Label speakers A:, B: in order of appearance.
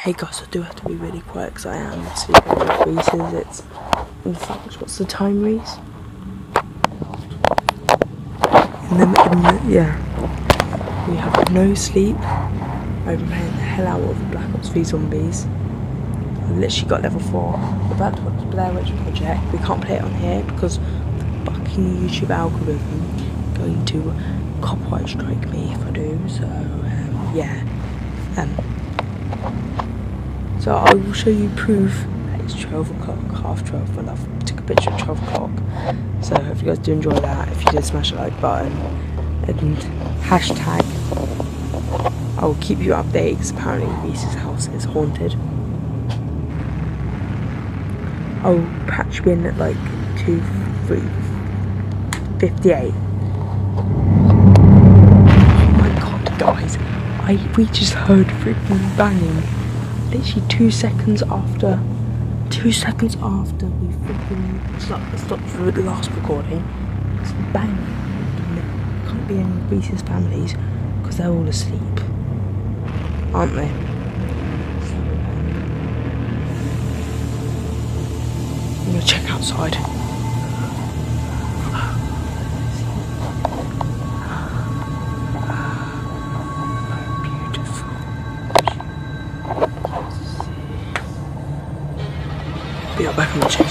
A: Hey guys, I do have to be really quiet because I am sleeping with Reese's. It's in fact, what's the time, Reese? Yeah, we have no sleep. I've been playing the hell out of Black Ops V Zombies. I've literally got level 4. We're about to watch Blair Witch Project. We can't play it on here because the fucking YouTube algorithm is going to copyright strike me if I do. So, um, yeah. Um, so I will show you proof that it's 12 o'clock, half 12, and I've took a picture at 12 o'clock. So I hope you guys do enjoy that. If you did, smash the like button and hashtag. I will keep you updated because apparently Reese's house is haunted. I'll patch you in at like 2, 3, 58. Oh my god, guys. I, we just heard freaking banging literally two seconds after, two seconds after we freaking stopped, stopped the last recording, it's bang. Can't be any Reese's families because they're all asleep, aren't they? I'm gonna check outside. Back on the.